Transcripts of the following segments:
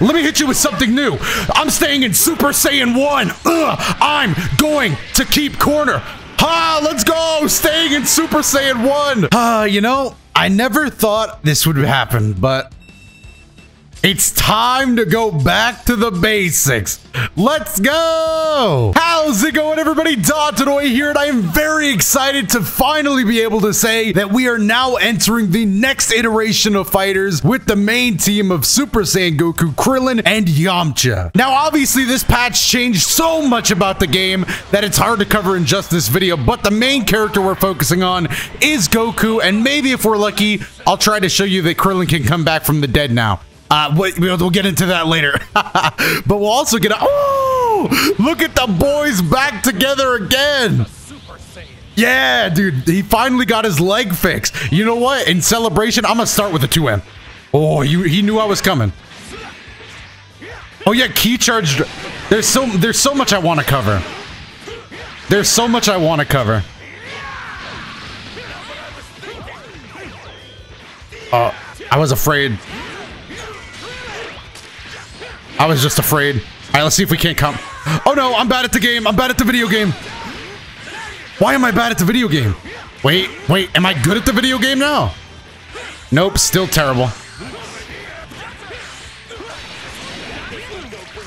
Let me hit you with something new. I'm staying in Super Saiyan 1. Ugh, I'm going to keep corner. Ha, let's go. Staying in Super Saiyan 1. Ah, you know, I never thought this would happen, but it's time to go back to the basics. Let's go! How's it going, everybody? DotoDoya here, and I am very excited to finally be able to say that we are now entering the next iteration of FighterZ with the main team of Super Saiyan Goku, Krillin, and Yamcha. Now, obviously, this patch changed so much about the game that it's hard to cover in just this video, but the main character we're focusing on is Goku, and maybe if we're lucky, I'll try to show you that Krillin can come back from the dead now. Uh, we'll, we'll get into that later. but we'll also get oh, look at the boys back together again. Yeah, dude, he finally got his leg fixed. You know what? In celebration, I'm gonna start with a 2M. Oh, he, he knew I was coming. Oh yeah, Ki charge. There's so there's so much I want to cover. There's so much I want to cover. Uh, I was afraid. I was just afraid. All right, let's see if we can't come. Oh no, I'm bad at the game. I'm bad at the video game. Why am I bad at the video game? Wait, wait, am I good at the video game now? Nope, still terrible.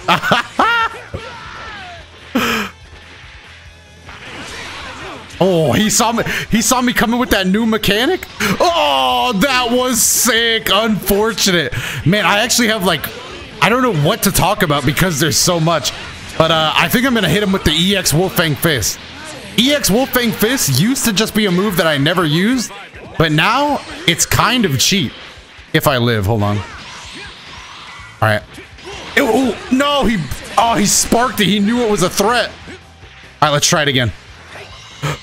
oh, he saw me he saw me coming with that new mechanic? Oh, that was sick. Unfortunate. Man, I actually have like I don't know what to talk about because there's so much. But uh, I think I'm going to hit him with the EX Wolf Fang Fist. EX Wolf Fang Fist used to just be a move that I never used. But now, it's kind of cheap. If I live. Hold on. Alright. Oh, no! He... Oh, he sparked it. He knew it was a threat. Alright, let's try it again.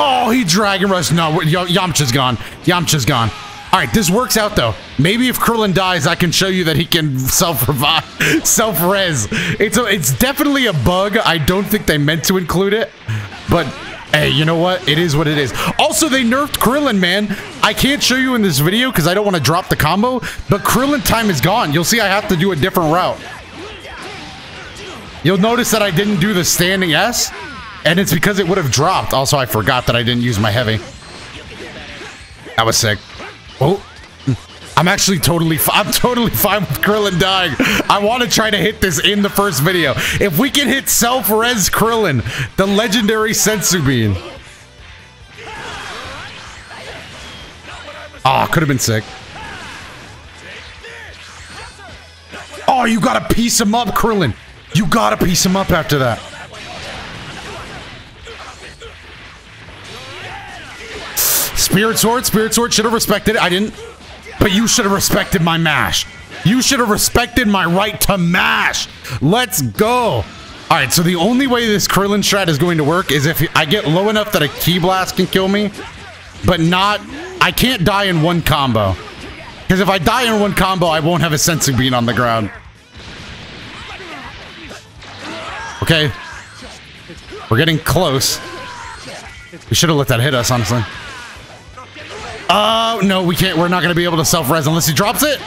Oh, he Dragon Rush. No, Yamcha's gone. Yamcha's gone. All right, this works out though. Maybe if Krillin dies, I can show you that he can self-revive, self-res. It's a, it's definitely a bug. I don't think they meant to include it, but hey, you know what? It is what it is. Also, they nerfed Krillin, man. I can't show you in this video because I don't want to drop the combo, but Krillin time is gone. You'll see I have to do a different route. You'll notice that I didn't do the standing S, and it's because it would have dropped. Also, I forgot that I didn't use my heavy. That was sick. Oh, I'm actually totally, I'm totally fine with Krillin dying. I want to try to hit this in the first video. If we can hit self-res Krillin, the legendary Senzu Bean. Ah, oh, could have been sick. Oh, you gotta piece him up, Krillin. You gotta piece him up after that. Spirit Sword, Spirit Sword should have respected it. I didn't. But you should have respected my mash. You should have respected my right to mash. Let's go. All right, so the only way this Krillin strat is going to work is if I get low enough that a Ki Blast can kill me, but not... I can't die in one combo. Because if I die in one combo, I won't have a Senzu Bean on the ground. Okay. We're getting close. We should have let that hit us, honestly. Oh, uh, no, we can't. We're not going to be able to self-res unless he drops it.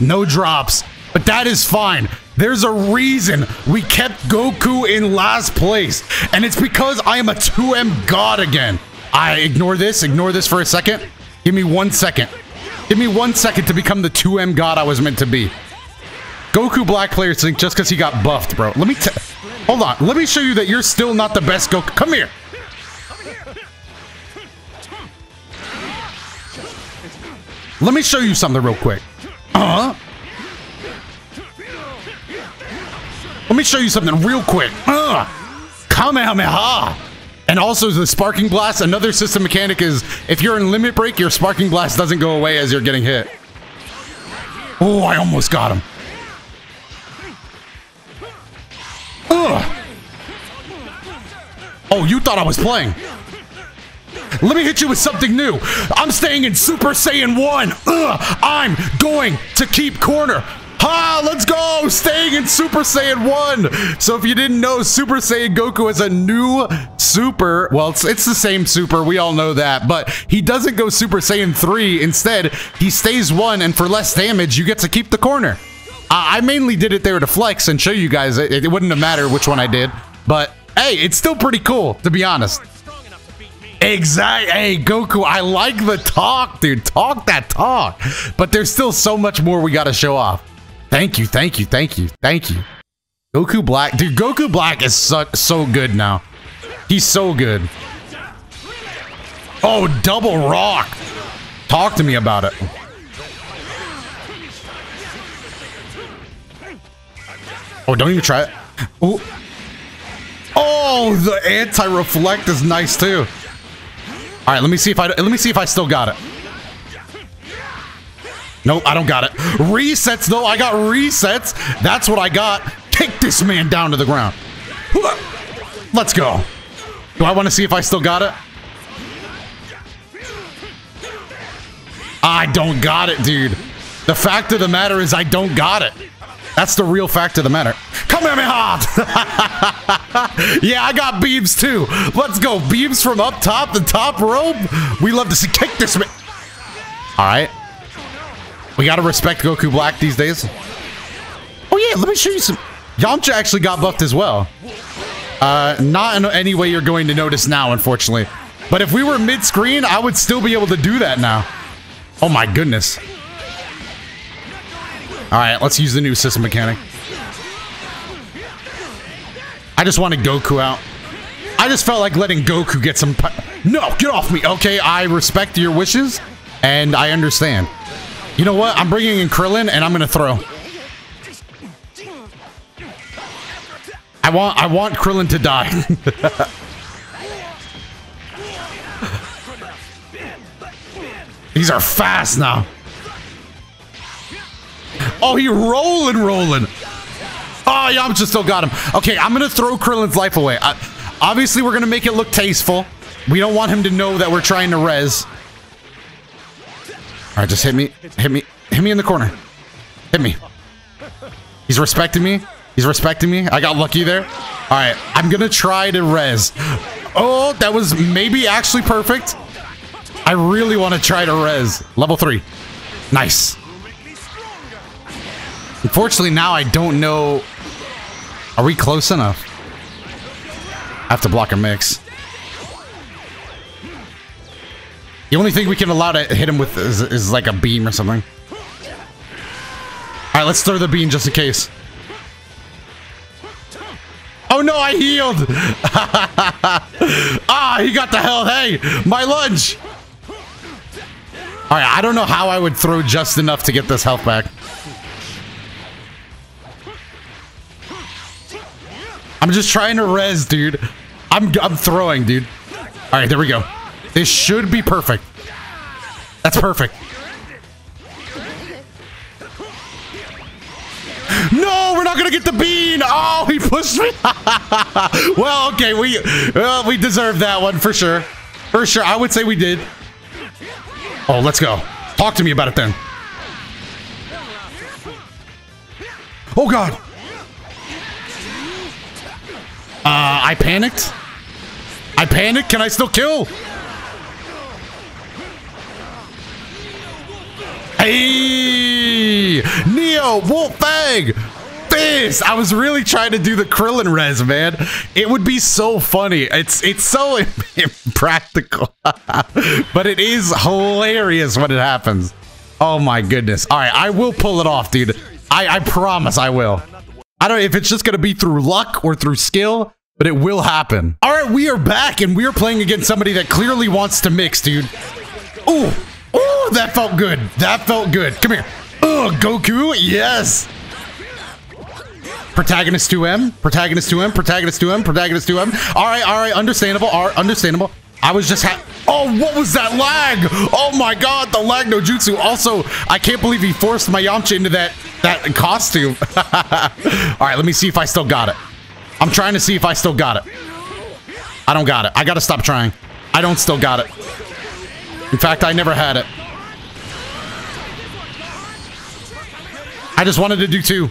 No drops. But that is fine. There's a reason we kept Goku in last place. And it's because I am a 2M god again. I ignore this. Ignore this for a second. Give me one second. Give me one second to become the 2M god I was meant to be. Goku Black players think just because he got buffed, bro. Let me Hold on. Let me show you that you're still not the best Goku. Come here. Let me show you something real quick. Uh huh. Let me show you something real quick. Uh, Kamehameha. And also the sparking blast, another system mechanic is if you're in limit break, your sparking blast doesn't go away as you're getting hit. Oh, I almost got him. Ugh. Oh, you thought I was playing. Let me hit you with something new. I'm staying in Super Saiyan 1. Ugh, I'm going to keep corner. Ha, let's go! Staying in Super Saiyan 1! So if you didn't know, Super Saiyan Goku is a new super. Well, it's, it's the same super, we all know that. But he doesn't go Super Saiyan 3. Instead, he stays 1, and for less damage, you get to keep the corner. I, I mainly did it there to flex and show you guys. It, it wouldn't have mattered which one I did. But, hey, it's still pretty cool, to be honest. Exactly. Hey, Goku, I like the talk, dude. Talk that talk. But there's still so much more we got to show off. Thank you, thank you, thank you, thank you. Goku Black. Dude, Goku Black is so, so good now. He's so good. Oh, double rock. Talk to me about it. Oh, don't even try it. Oh, oh the anti-reflect is nice too. All right, let me see if I let me see if I still got it. Nope, I don't got it. Resets though, I got resets. That's what I got. Take this man down to the ground. Let's go. Do I want to see if I still got it? I don't got it, dude. The fact of the matter is I don't got it. That's the real fact of the matter. Come here, me hard. yeah, I got beams too. Let's go. Beams from up top, the top rope. We love to see. Kick this man. All right. We got to respect Goku Black these days. Oh, yeah. Let me show you some. Yamcha actually got buffed as well. Uh, not in any way you're going to notice now, unfortunately. But if we were mid-screen, I would still be able to do that now. Oh my goodness. All right, let's use the new system mechanic. I just wanted Goku out. I just felt like letting Goku get some... No, get off me. Okay, I respect your wishes, and I understand. You know what? I'm bringing in Krillin, and I'm to throw. I want I want Krillin to die. These are fast now. Oh, he rolling, rolling. Oh, Yamcha still got him. Okay, I'm going to throw Krillin's life away. I, obviously, we're going to make it look tasteful. We don't want him to know that we're trying to res. All right, just hit me. Hit me. Hit me in the corner. Hit me. He's respecting me. He's respecting me. I got lucky there. All right, I'm going to try to res. Oh, that was maybe actually perfect. I really want to try to res. Level three. Nice. Unfortunately, now I don't know. Are we close enough? I have to block a mix. The only thing we can allow to hit him with is, is like a beam or something. Alright, let's throw the beam just in case. Oh no, I healed! ah, he got the hell. Hey, my lunge! Alright, I don't know how I would throw just enough to get this health back. I'm just trying to res, dude. I'm, I'm throwing, dude. All right, there we go. This should be perfect. That's perfect. No, we're not gonna get the bean. Oh, he pushed me. well, okay, we well, we deserve that one for sure. For sure, I would say we did. Oh, let's go. Talk to me about it then. Oh God. Uh, I panicked. I panicked. Can I still kill? Hey! Neo! Wolf Fang! This! I was really trying to do the Krillin res, man. It would be so funny. It's it's so impractical. but it is hilarious when it happens. Oh my goodness. Alright, I will pull it off, dude. I, I promise I will. I don't know if it's just going to be through luck or through skill, but it will happen. All right, we are back and we are playing against somebody that clearly wants to mix, dude. Ooh, ooh, that felt good. That felt good. Come here. Ugh, Goku, yes. Protagonist 2M, protagonist 2M, protagonist 2M, protagonist 2M. All right, all right, understandable, all right, understandable. I was just ha- Oh, what was that lag? Oh my god, the lag no jutsu. Also, I can't believe he forced my Yamcha into that that costume. All right, let me see if I still got it. I'm trying to see if I still got it. I don't got it. I gotta stop trying. I don't still got it. In fact, I never had it. I just wanted to do two.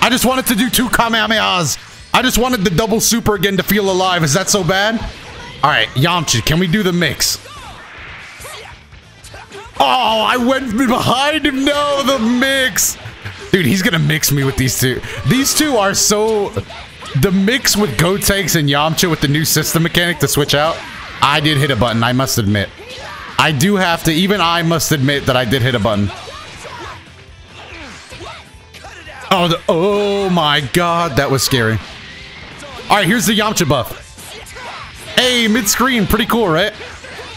I just wanted to do two Kamehamehas. I just wanted the double super again to feel alive. Is that so bad? All right, Yamcha, can we do the mix? Oh, I went behind him. No, the mix. Dude, he's gonna mix me with these two. These two are so... The mix with Gotenks and Yamcha with the new system mechanic to switch out. I did hit a button, I must admit. I do have to, even I must admit that I did hit a button. Oh, the, oh my god, that was scary. All right, here's the Yamcha buff. Hey, mid-screen, pretty cool, right?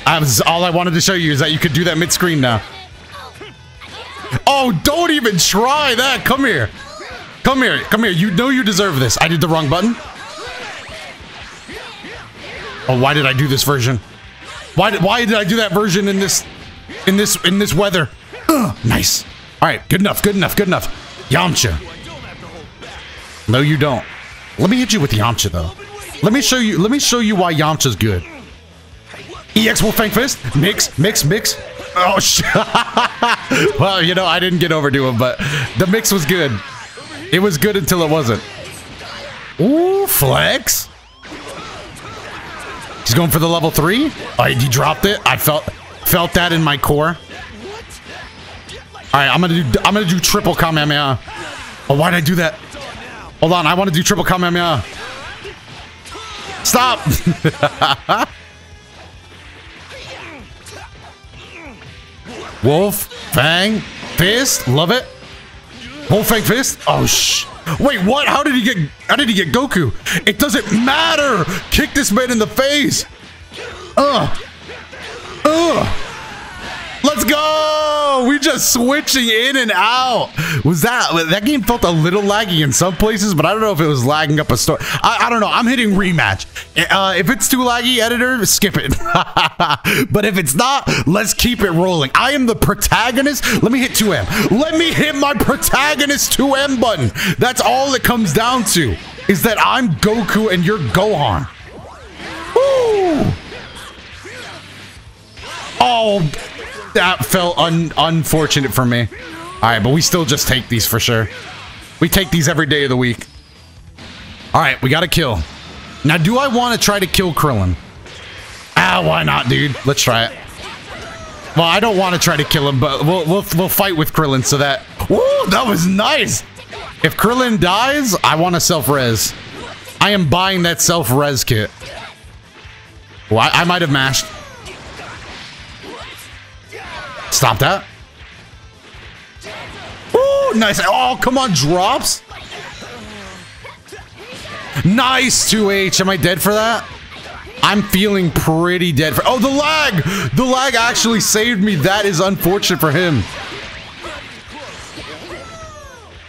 I was, all I wanted to show you is that you could do that mid-screen now. Oh, don't even try that. Come here. Come here. Come here. You know you deserve this. I did the wrong button. Oh, why did I do this version? Why did why did I do that version in this in this in this weather? Ugh, nice. All right, good enough. Good enough. Good enough. Yamcha. No, you don't. Let me hit you with Yamcha though. Let me show you. Let me show you why Yamcha's good. EX Wolf Fang Fist. Mix. Mix. Mix. Oh shit. well, you know I didn't get over to him, but the mix was good. It was good until it wasn't. Ooh, flex. He's going for the level three. Oh, he dropped it. I felt felt that in my core. All right, I'm gonna do I'm gonna do triple Kamehameha. Oh, why did I do that? Hold on, I want to do triple Kamehameha. Stop. Wolf, Fang, Fist, love it. Wolf, Fang, Fist. Oh sh. Wait, what? How did he get? How did he get Goku? It doesn't matter. Kick this man in the face. Ugh. Ugh. Just switching in and out. Was that that game felt a little laggy in some places, but I don't know if it was lagging up a story. I, I don't know. I'm hitting rematch. Uh, if it's too laggy, editor, skip it. but if it's not, let's keep it rolling. I am the protagonist. Let me hit 2M. Let me hit my protagonist 2M button. That's all it comes down to. Is that I'm Goku and you're Gohan. Woo! Oh, that felt un unfortunate for me. All right, but we still just take these for sure. We take these every day of the week. All right, we got to kill. Now, do I want to try to kill Krillin? Ah, why not, dude? Let's try it. Well, I don't want to try to kill him, but we'll, we'll, we'll fight with Krillin so that... Woo, that was nice! If Krillin dies, I want a self-res. I am buying that self-res kit. Well, I, I might have mashed. Stop that. Ooh, nice. Oh, come on, drops. Nice 2H. Am I dead for that? I'm feeling pretty dead for- Oh, the lag! The lag actually saved me. That is unfortunate for him.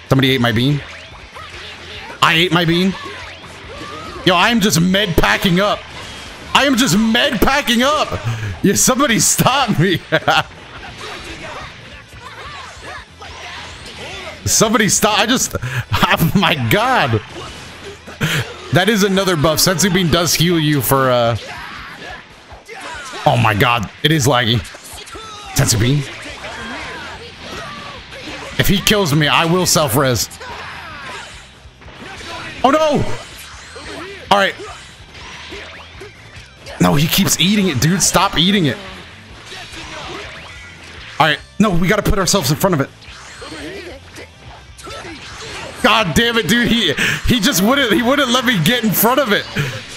Somebody ate my bean. I ate my bean. Yo, I am just med packing up. I am just med packing up. Yeah, somebody stop me. Somebody stop. I just. Oh my god. That is another buff. Senzu Bean does heal you for. uh Oh my god. It is laggy. Senzu Bean. If he kills me, I will self res. Oh no! Alright. No, he keeps eating it, dude. Stop eating it. Alright. No, we gotta put ourselves in front of it. God damn it, dude. He he just wouldn't he wouldn't let me get in front of it.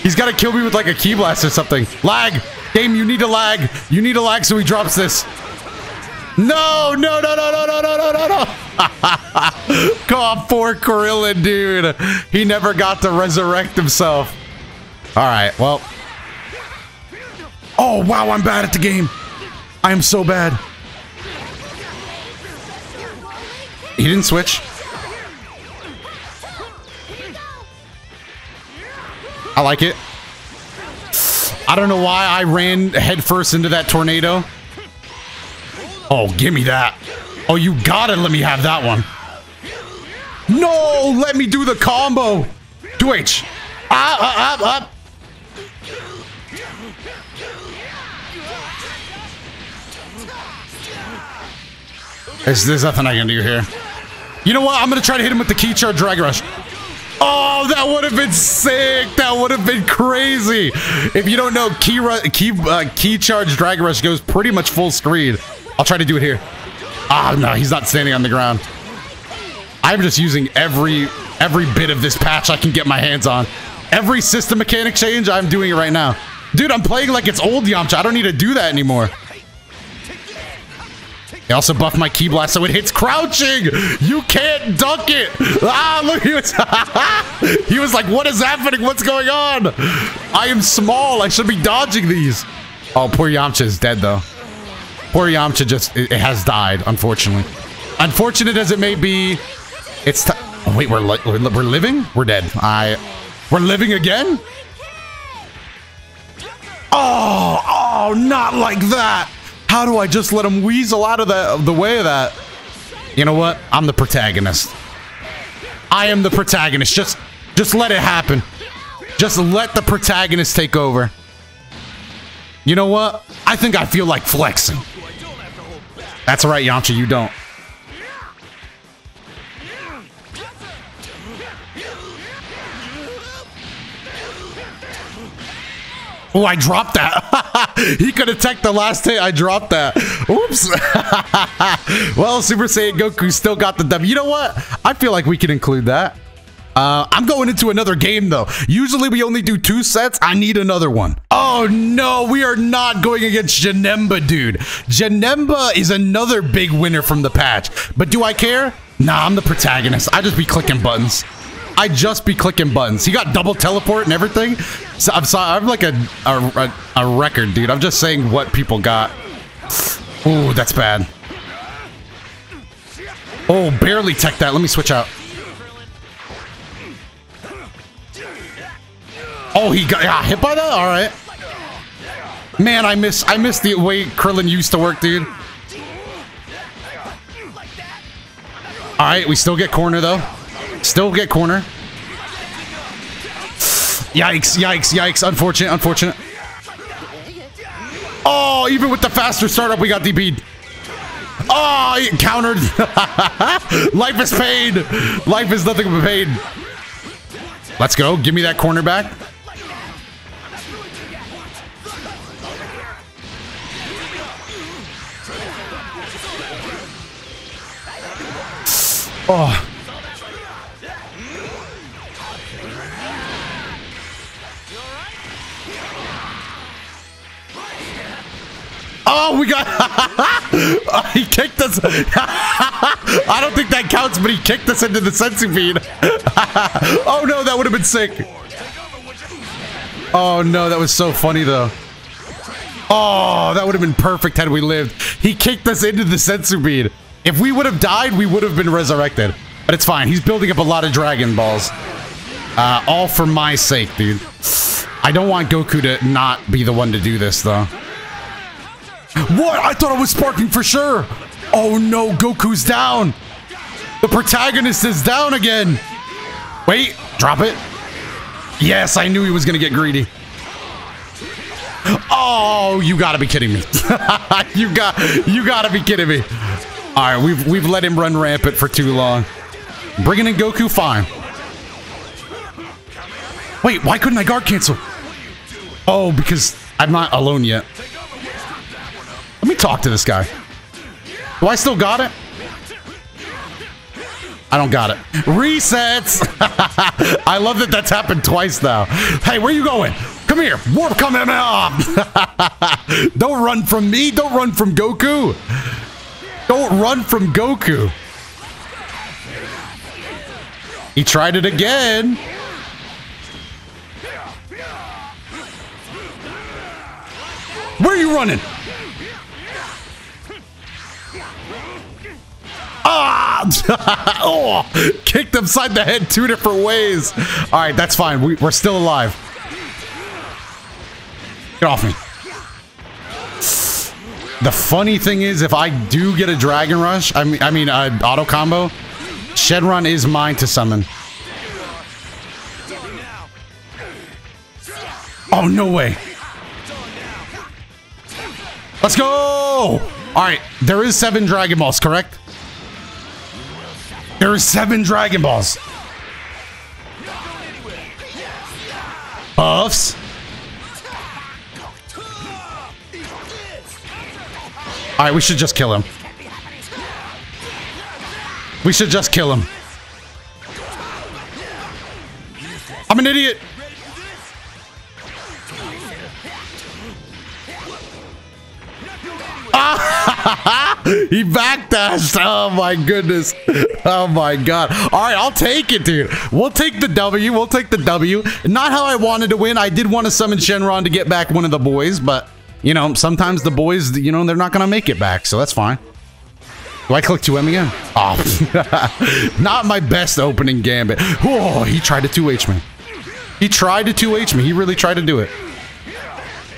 He's got to kill me with like a Ki blast or something. Lag. Game, you need a lag. You need a lag so he drops this. No, no, no, no, no, no, no, no, no, no. God, poor Krillin, dude. He never got to resurrect himself. All right, well. Oh, wow, I'm bad at the game. I am so bad. He didn't switch. I like it. I don't know why I ran headfirst into that tornado. Oh, give me that. Oh, you gotta let me have that one. No, let me do the combo. 2H. Up, up, up, up. There's, there's nothing I can do here. You know what? I'm gonna try to hit him with the Ki charge Dragon Rush. Oh, that would have been sick. That would have been crazy. If you don't know, key key uh, Ki charge Dragon Rush goes pretty much full screen. I'll try to do it here. Ah, no, he's not standing on the ground. I'm just using every every bit of this patch I can get my hands on. Every system mechanic change, I'm doing it right now. Dude, I'm playing like it's old Yamcha. I don't need to do that anymore. He also buffed my Ki blast so it hits crouching. You can't dunk it. Ah, look, he was, he was like, what is happening? What's going on? I am small. I should be dodging these. Oh, poor Yamcha is dead, though. Poor Yamcha just it, it has died, unfortunately. Unfortunate as it may be, it's time. Oh, wait, we're, li we're, we're living? We're dead. I... We're living again? Oh, oh, not like that. How do I just let him weasel out of the, the way of that? You know what? I'm the protagonist. I am the protagonist. Just, just let it happen. Just let the protagonist take over. You know what? I think I feel like flexing. That's right, Yamcha, you don't. Oh, I dropped that. he could attack the last hit. I dropped that. Oops. well, Super Saiyan Goku still got the W. You know what? I feel like we can include that. Uh, I'm going into another game though. Usually we only do two sets. I need another one. Oh no, we are not going against Janemba, dude. Janemba is another big winner from the patch. But do I care? Nah, I'm the protagonist. I just be clicking buttons. I just be clicking buttons. He got double teleport and everything. So I'm sorry, I'm like a, a, a record, dude. I'm just saying what people got. Ooh, that's bad. Oh, barely tech that. Let me switch out. Oh, he got, got hit by that? All right. Man, I miss I miss the way Krillin used to work, dude. All right, we still get corner though. Still get corner. Yikes, yikes, yikes. Unfortunate, unfortunate. Oh, even with the faster startup, we got DP'd. Oh, he countered. Life is pain. Life is nothing but pain. Let's go. Give me that corner back. Oh. Oh, we got... he kicked us. I don't think that counts, but he kicked us into the senzu bean. oh, no, that would have been sick. Oh, no, that was so funny, though. Oh, that would have been perfect had we lived. He kicked us into the senzu bean. If we would have died, we would have been resurrected. But it's fine. He's building up a lot of Dragon Balls. Uh, all for my sake, dude. I don't want Goku to not be the one to do this, though. What? I thought it was sparking for sure. Oh no, Goku's down. The protagonist is down again. Wait, drop it. Yes, I knew he was going to get greedy. Oh, you got to be kidding me. you got you got to be kidding me. All right, we've we've let him run rampant for too long. Bringing in Goku fine. Wait, why couldn't I guard cancel? Oh, because I'm not alone yet. Talk to this guy. Do I still got it? I don't got it. Resets! I love that that's happened twice now. Hey, where you going? Come here. Warp coming up. don't run from me. Don't run from Goku. Don't run from Goku. He tried it again. Where are you running? Ah! oh, kicked upside the head two different ways. All right, that's fine. We, are still alive. Get off me. The funny thing is, if I do get a Dragon Rush, I mean, I mean, uh, auto combo, Shenron is mine to summon. Oh, no way. Let's go! All right, there is seven Dragon Balls, correct? There are seven Dragon Balls. Buffs. All right, we should just kill him. We should just kill him. I'm an idiot. Ah! He backdashed. Oh my goodness. Oh my god. All right, I'll take it, dude. We'll take the W. We'll take the W. Not how I wanted to win. I did want to summon Shenron to get back one of the boys, but you know, sometimes the boys, you know, they're not gonna make it back, so that's fine. Do I click 2M again? Oh, not my best opening gambit. Oh, he tried to 2H me. He tried to 2H me. He really tried to do it.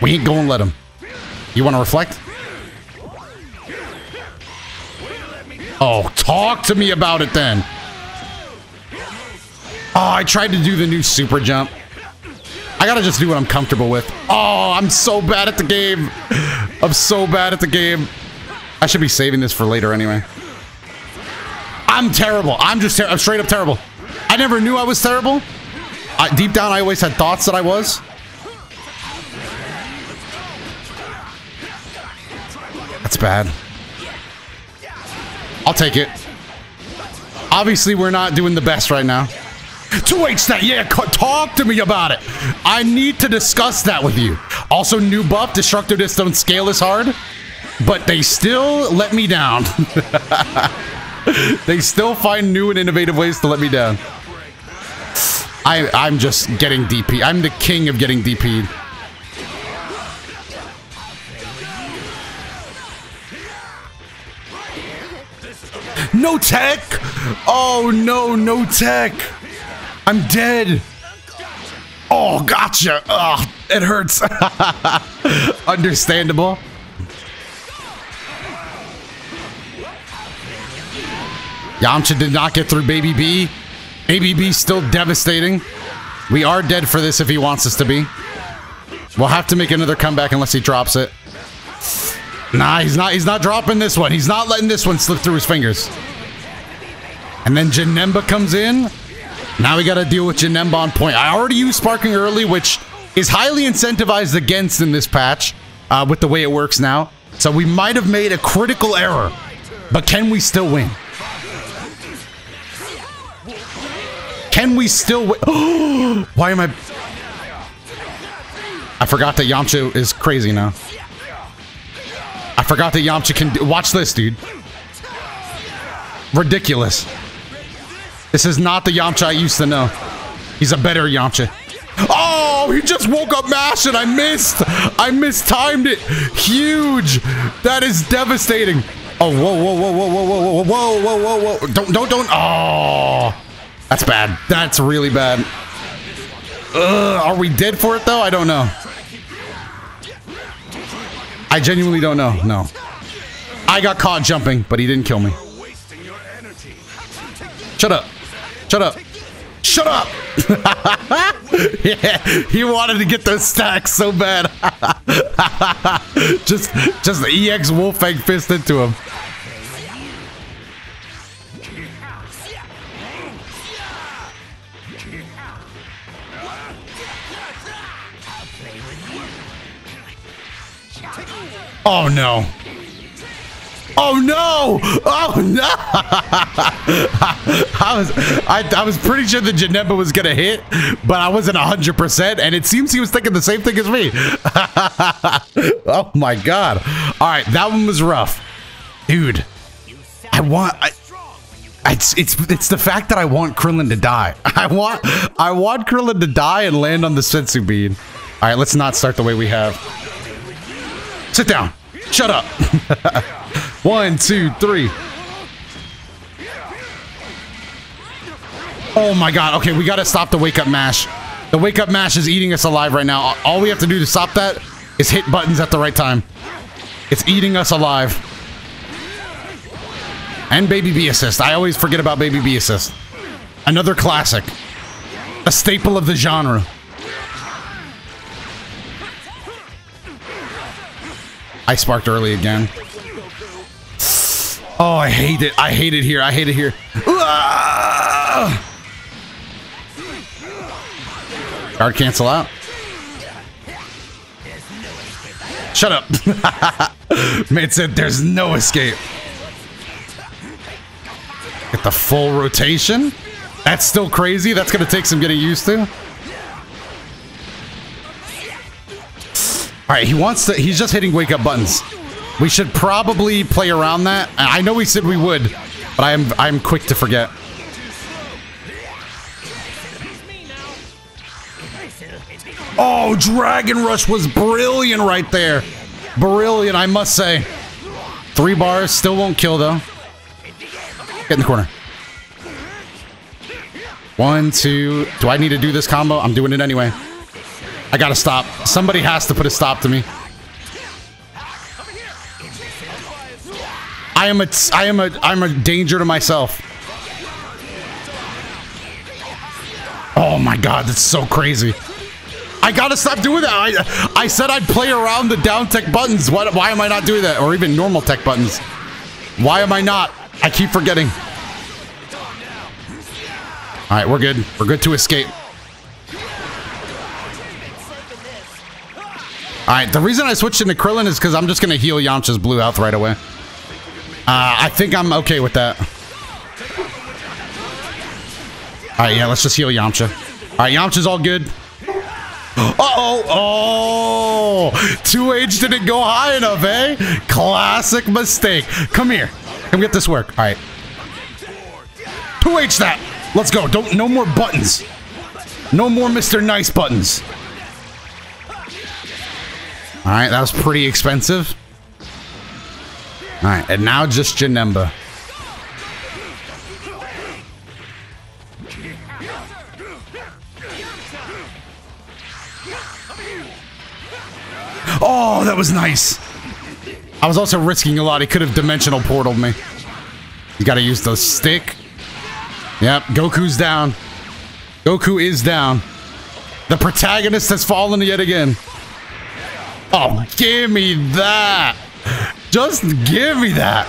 We ain't gonna let him. You want to reflect? Oh, talk to me about it then. Oh, I tried to do the new super jump. I gotta just do what I'm comfortable with. Oh, I'm so bad at the game. I'm so bad at the game. I should be saving this for later anyway. I'm terrible. I'm just ter I'm straight up terrible. I never knew I was terrible. I, deep down, I always had thoughts that I was. That's bad. I'll take it. Obviously, we're not doing the best right now. 2H that, yeah, talk to me about it. I need to discuss that with you. Also, new buff, Destructo Disc don't scale as hard, but they still let me down. they still find new and innovative ways to let me down. I, I'm just getting DP. I'm the king of getting DP'd. No tech! Oh no, no tech! I'm dead! Oh, gotcha! Oh, it hurts. Understandable. Yamcha did not get through Baby B. Baby B still devastating. We are dead for this if he wants us to be. We'll have to make another comeback unless he drops it. Nah, he's not. He's not dropping this one. He's not letting this one slip through his fingers. And then Janemba comes in. Now we got to deal with Janemba on point. I already used Sparking early, which is highly incentivized against in this patch uh, with the way it works now. So we might have made a critical error, but can we still win? Can we still win? Why am I... I forgot that Yamcha is crazy now. I forgot that Yamcha can do, watch this, dude. Ridiculous. This is not the Yamcha I used to know. He's a better Yamcha. Oh, he just woke up Mash and I missed. I mistimed it. Huge. That is devastating. Oh, whoa, whoa, whoa, whoa, whoa, whoa, whoa, whoa, whoa, whoa, whoa. Don't, don't, don't. Oh, that's bad. That's really bad. Ugh, are we dead for it though? I don't know. I genuinely don't know. No. I got caught jumping, but he didn't kill me. Shut up. Shut up. Shut up! yeah, he wanted to get those stacks so bad. just, just the EX Wolf Fang fist into him. Oh no. Oh no! Oh no! I was I, I was pretty sure that Janemba was gonna hit, but I wasn't hundred percent, and it seems he was thinking the same thing as me. oh my god! All right, that one was rough, dude. I want. I, it's it's it's the fact that I want Krillin to die. I want I want Krillin to die and land on the Senzu bean. All right, let's not start the way we have. Sit down. Shut up. One, two, three. Oh my god. Okay, we gotta stop the wake up mash. The wake up mash is eating us alive right now. All we have to do to stop that is hit buttons at the right time. It's eating us alive. And Baby B assist. I always forget about Baby B assist. Another classic. A staple of the genre. I sparked early again. Oh, I hate it. I hate it here. I hate it here. Ah! Guard cancel out. Shut up. Man said there's no escape. Get the full rotation. That's still crazy. That's going to take some getting used to. All right, he wants to. He's just hitting wake up buttons. We should probably play around that. I know we said we would, but I am I'm quick to forget. Oh, Dragon Rush was brilliant right there. Brilliant, I must say. Three bars, still won't kill though. Get in the corner. One, two. Do I need to do this combo? I'm doing it anyway. I gotta stop. Somebody has to put a stop to me. I am a, I am a, I'm a danger to myself. Oh my god, that's so crazy. I gotta stop doing that. I, I said I'd play around the down tech buttons. Why, why am I not doing that? Or even normal tech buttons. Why am I not? I keep forgetting. All right, we're good. We're good to escape. All right, the reason I switched into Krillin is because I'm just going to heal Yamcha's blue health right away. Uh, I think I'm okay with that. All right, yeah, let's just heal Yamcha. All right, Yamcha's all good. Uh-oh. Oh, 2H didn't go high enough, eh? Classic mistake. Come here. Come get this work. All right. 2H that. Let's go. Don't no more buttons. No more Mr. Nice buttons. All right, that was pretty expensive. All right, and now just Janemba. Oh, that was nice. I was also risking a lot. He could have dimensional portaled me. You got to use the stick. Yep, Goku's down. Goku is down. The protagonist has fallen yet again. Oh, give me that. Just give me that.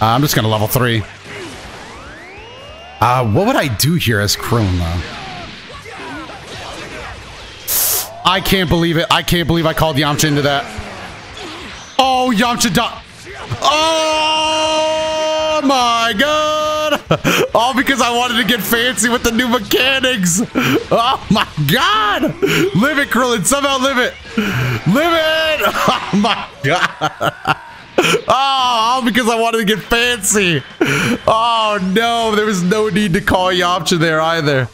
Uh, I'm just going to level three. Uh, what would I do here as Krillin, though? I can't believe it. I can't believe I called Yamcha into that. Oh, Yamcha. Oh my god! All because I wanted to get fancy with the new mechanics. Oh my god! Live it, Krillin. Somehow live it. Live it! Oh my god! Oh, all because I wanted to get fancy. Oh no, there was no need to call Yamcha there either.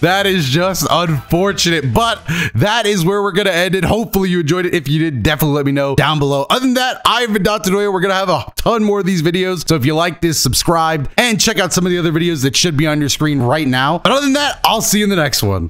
That is just unfortunate, but that is where we're going to end it. Hopefully you enjoyed it. If you did, definitely let me know down below. Other than that, I've been DotoDoya. We're going to have a ton more of these videos. So if you like this, subscribe and check out some of the other videos that should be on your screen right now. But other than that, I'll see you in the next one.